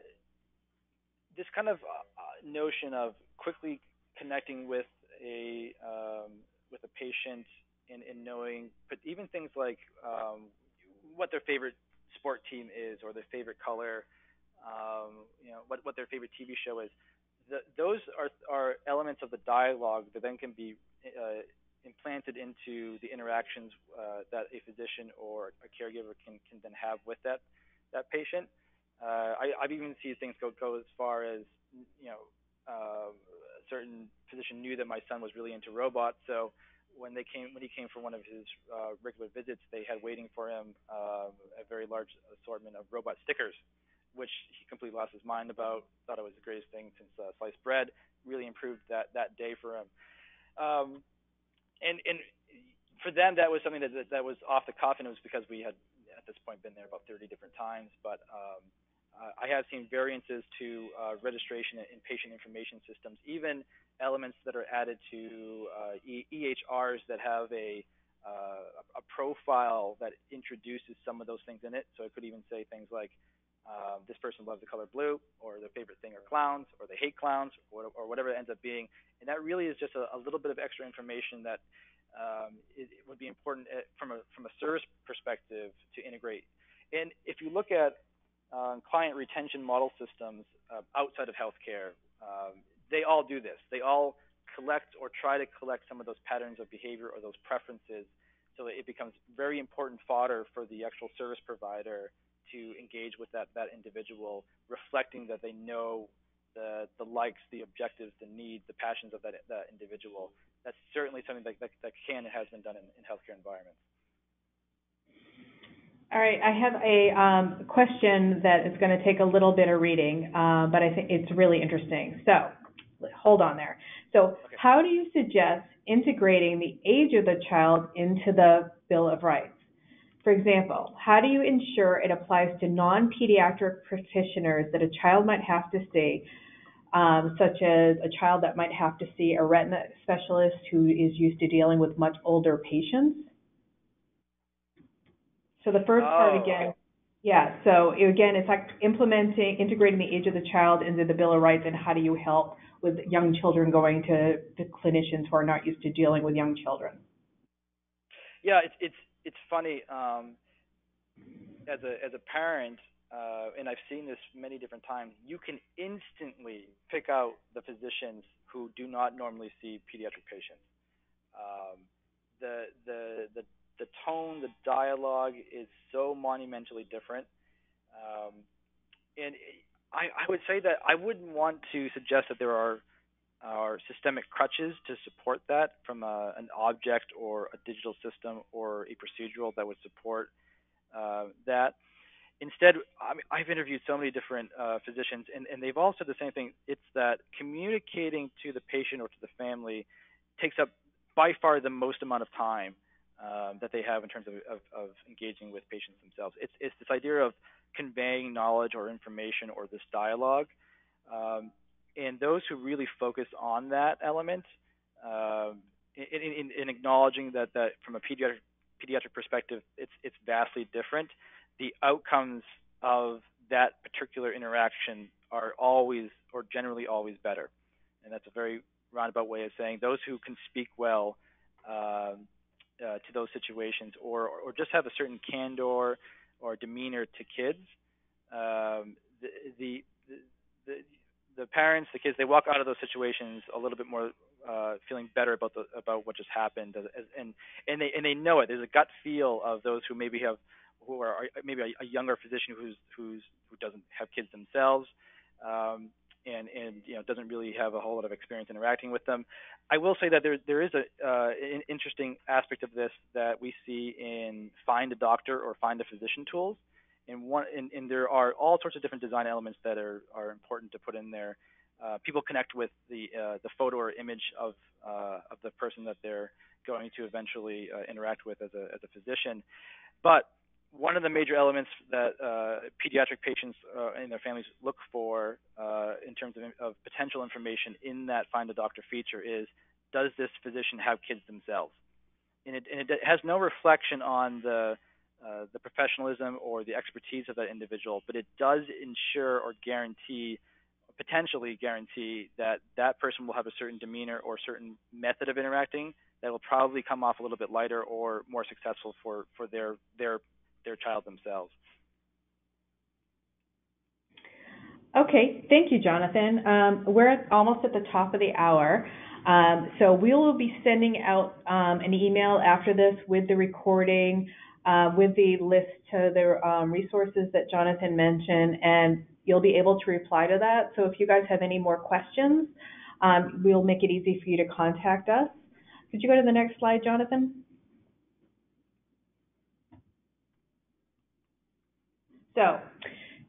this kind of uh, notion of quickly connecting with a um, with a patient and, and knowing, but even things like um, what their favorite sport team is or their favorite color, um, you know, what, what their favorite TV show is. The, those are, are elements of the dialogue that then can be uh, implanted into the interactions uh, that a physician or a caregiver can, can then have with that, that patient. Uh, I, I've even seen things go, go as far as, you know, uh, a certain physician knew that my son was really into robots, so when they came when he came for one of his uh, regular visits, they had waiting for him uh, a very large assortment of robot stickers, which he completely lost his mind about. Thought it was the greatest thing since uh, sliced bread. Really improved that that day for him. Um, and and for them, that was something that that was off the cuff, and it was because we had at this point been there about 30 different times. But um, I have seen variances to uh, registration in patient information systems, even elements that are added to uh, EHRs that have a uh, a profile that introduces some of those things in it. So it could even say things like, uh, this person loves the color blue, or their favorite thing are clowns, or they hate clowns, or, or whatever it ends up being. And that really is just a, a little bit of extra information that um, it, it would be important uh, from a from a service perspective to integrate. And if you look at um, client retention model systems uh, outside of healthcare, um, they all do this. They all collect or try to collect some of those patterns of behavior or those preferences so that it becomes very important fodder for the actual service provider to engage with that, that individual, reflecting that they know the, the likes, the objectives, the needs, the passions of that, that individual. that's certainly something that, that, that can and has been done in, in healthcare environments. All right, I have a um, question that is going to take a little bit of reading, uh, but I think it's really interesting. So, hold on there. So, Okay. how do you suggest integrating the age of the child into the Bill of Rights? For example, how do you ensure it applies to non-pediatric practitioners that a child might have to see, um, such as a child that might have to see a retina specialist who is used to dealing with much older patients? So the first part Oh, again, okay. yeah, so again, it's like implementing, integrating the age of the child into the Bill of Rights and how do you help with young children going to the clinicians who are not used to dealing with young children? Yeah, it's it's it's funny. Um, as a as a parent, uh, and I've seen this many different times. You can instantly pick out the physicians who do not normally see pediatric patients. Um, the the the the tone, the dialogue is so monumentally different. Um, and I, I would say that I wouldn't want to suggest that there are are systemic crutches to support that from a, an object or a digital system or a procedural that would support uh, that. Instead, I I've interviewed so many different uh, physicians, and, and they've all said the same thing. It's that communicating to the patient or to the family takes up by far the most amount of time um, that they have in terms of, of, of engaging with patients themselves. It's, it's this idea of conveying knowledge or information or this dialogue. Um, and those who really focus on that element, um, in, in, in acknowledging that, that from a pediatric, pediatric perspective, it's, it's vastly different, the outcomes of that particular interaction are always or generally always better. And that's a very roundabout way of saying those who can speak well um, uh, to those situations or, or just have a certain candor or demeanor to kids, um, the, the, the, the parents, the kids, they walk out of those situations a little bit more uh, feeling better about the about what just happened, and and they and they know it. There's a gut feel of those who maybe have who are maybe a, a younger physician who's who's who doesn't have kids themselves, um, and and you know doesn't really have a whole lot of experience interacting with them. I will say that there there is a uh, an interesting aspect of this that we see in find a doctor or find a physician tools and one and, and there are all sorts of different design elements that are are important to put in there. Uh, people connect with the uh, the photo or image of uh, of the person that they're going to eventually uh, interact with as a as a physician, but one of the major elements that uh, pediatric patients uh, and their families look for in terms of, of potential information in that find a doctor feature is does this physician have kids themselves? And it, and it has no reflection on the uh, the professionalism or the expertise of that individual, but it does ensure or guarantee, potentially guarantee, that that person will have a certain demeanor or certain method of interacting that will probably come off a little bit lighter or more successful for, for their, their, their child themselves. Okay, thank you, Jonathan. Um, we're almost at the top of the hour. Um, so we will be sending out um, an email after this with the recording, uh, with the list to the um, resources that Jonathan mentioned, and you'll be able to reply to that. So if you guys have any more questions, um, we'll make it easy for you to contact us. Could you go to the next slide, Jonathan? So,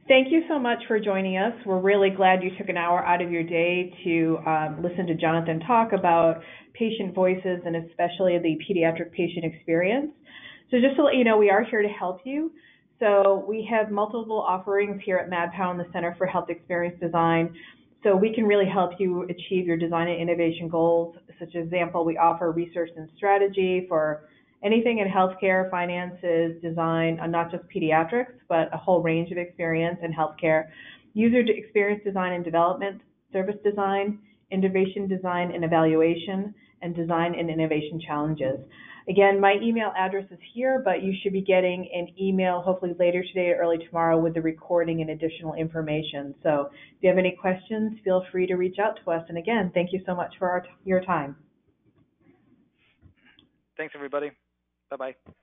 thank you so much for joining us. We're really glad you took an hour out of your day to um, listen to Jonathan talk about patient voices and especially the pediatric patient experience. So just to let you know, we are here to help you. So we have multiple offerings here at Mad*Pow and the Center for Health Experience Design. So we can really help you achieve your design and innovation goals. Such as example, we offer research and strategy for anything in healthcare, finances, design, uh, not just pediatrics, but a whole range of experience in healthcare. User experience design and development, service design, innovation design and evaluation, and design and innovation challenges. Again, my email address is here, but you should be getting an email hopefully later today or early tomorrow with the recording and additional information. So if you have any questions, feel free to reach out to us. And again, thank you so much for our, your time. Thanks, everybody. Bye-bye.